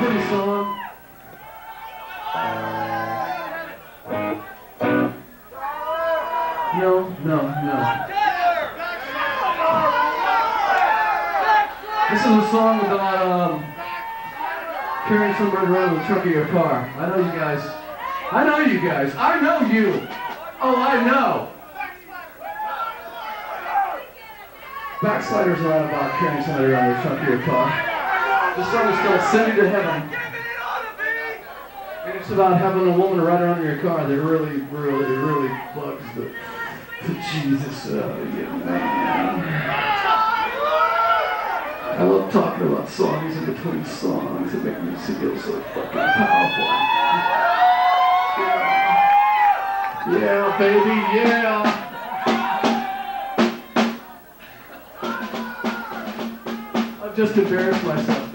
pretty song. No, no, no. This is a song about um, carrying somebody around in the trunk of your car. I know you guys. I know you guys. I know you. Oh, I know. Backsliders are all about carrying somebody around the trunk of your car. This song is called Send You to Heaven. And it's about having a woman ride around in your car that really, really, really bugs the, the Jesus out of you, man. I love talking about songs in between songs. It makes me feel so fucking powerful. Yeah baby, yeah. I've just embarrassed myself.